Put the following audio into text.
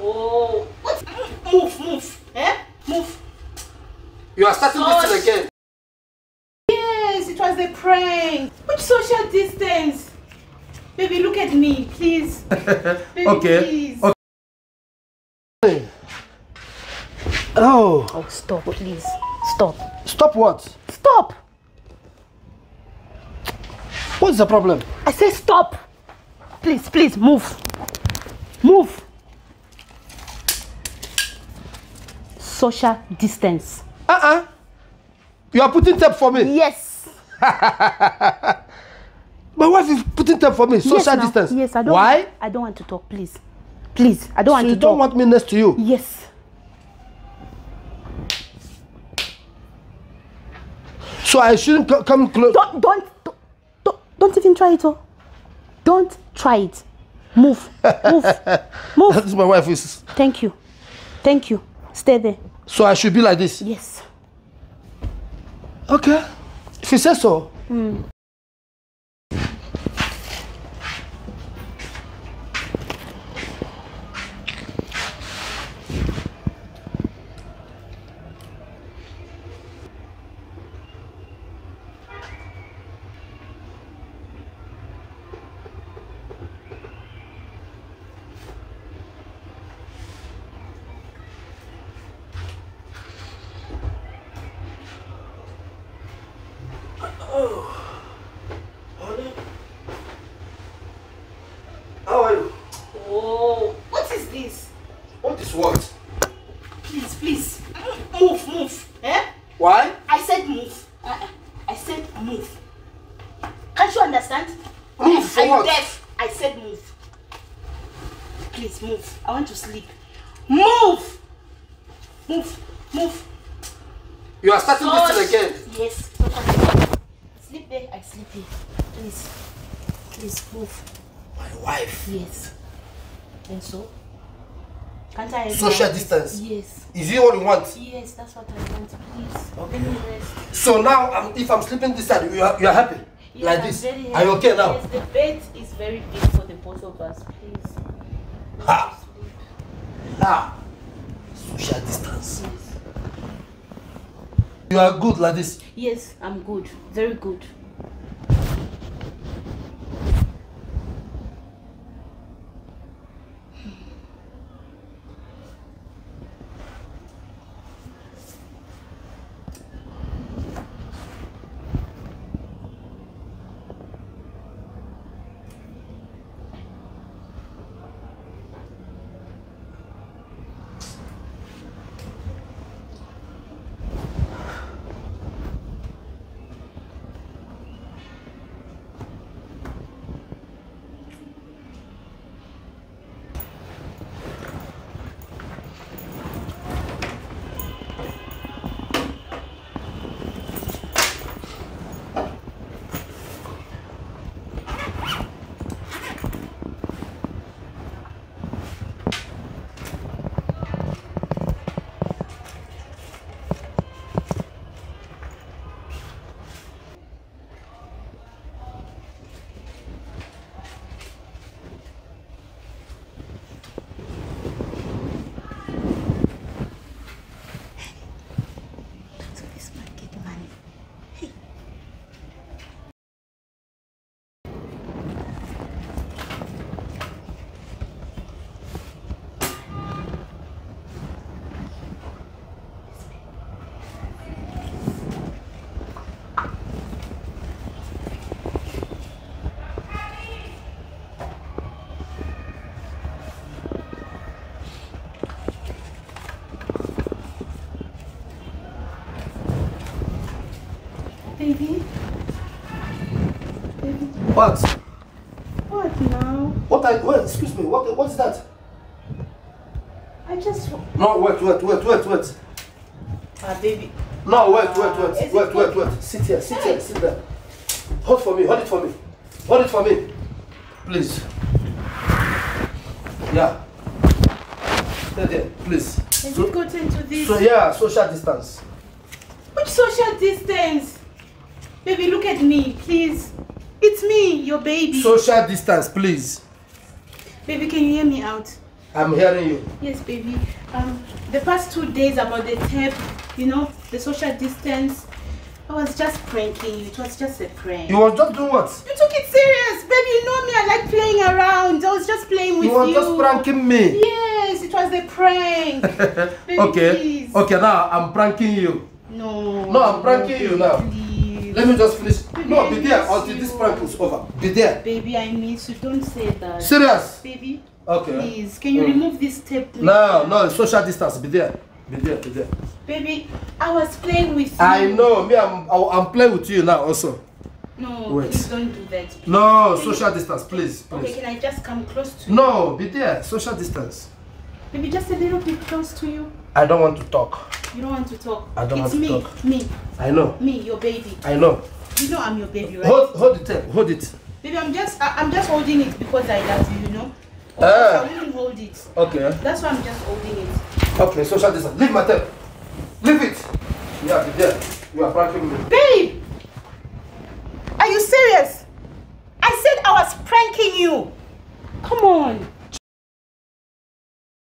Oh, what? Move, move. Eh? Move. You are starting this thing again. Yes, it was a prank. Which social distance? Baby, look at me, please. Baby, Okay. Please. Okay. Oh, Oh, stop, please. Stop. stop what? Stop. What's the problem? I say stop. Please, please, move. Move. Social distance. Uh-uh. You are putting tape for me. Yes. My wife is putting tape for me. Social yes, now. distance. Yes, I don't. Why? I don't want to talk, please. Please, I don't So want you to don't talk. want me next to you. Yes. So I shouldn't co- come close. Don't, don't, don't, don't, don't even try it, oh. Don't try it. Move, move, move. This is my wife is. Thank you, thank you. Stay there. So I should be like this. Yes. Okay. If you say so. How are you? Oh, what is this? What is what? Please, please, move, move. Eh? Why? I said move. Uh-uh. I said move. Can't you understand? Move for you what? deaf? I said move. Please move. I want to sleep. Move. Move. Move. You are starting this thing again. Yes. Sleep there. I sleep here. Please. Please move. My wife. Yes. And so? Can't I? Social now? distance. Yes. Is it what you want? Yes, that's what I want. Please. Let me rest. So now, I'm, if I'm sleeping this side, you are, you are happy? Yes, like I'm this? very Are you okay now? Yes, the bed is very big for the both of us. Please. Let Ha. Now, social distance. Yes. You are good like this. Yes, I'm good. Very good. Baby. Baby. What? What now? What wait, excuse me, what what is that? I just. No, wait, wait, wait, wait, wait. Ah, baby. No, wait, wait, wait, wait, wait, wait. Sit here, sit here, sit there. Hold for me, hold it for me. Hold it for me. Please. Yeah. Stay there, please. Has So, it gotten to this? so yeah, social distance. Which social distance? Baby, look at me, please. It's me, your baby. Social distance, please. baby, can you hear me out? I'm hearing you. Yes, baby. Um, the past two days about the tape, you know, the social distance. I was just pranking you. It was just a prank. You was just doing what? You took it serious, baby. You know me. I like playing around. I was just playing with You you. was just pranking me. Yes, it was a prank. Baby, okay. please. Okay, now I'm pranking you. No. No, I'm pranking you now. Please. Let me just finish. No, Baby, be there until this prank is over. Be there. Baby, I miss you. Don't say that. Serious? Baby, Okay. please, can you Mm. remove this tape? Please? No, no, social distance. Be there. Be there. Be there. Baby, I was playing with you. I know. Me, I'm. I'm playing with you now. Also. No, Wait. please don't do that. please. No, Can you- social distance, please, Okay, please. can I just come close to you? No, be there. Social distance. Maybe just a little bit close to you. I don't want to talk. You don't want to talk. I don't it's want to talk. It's me, Me. I know. me, your baby. I know. You know I'm your baby, right? Hold, hold tape. Hold it. Baby, I'm just, I, I'm just holding it because I love you, you know. Ah. I wouldn't hold it. Okay. That's why I'm just holding it. Okay. Social distance. Leave my tape. Leave it. Yeah, there. You are pranking me. Babe,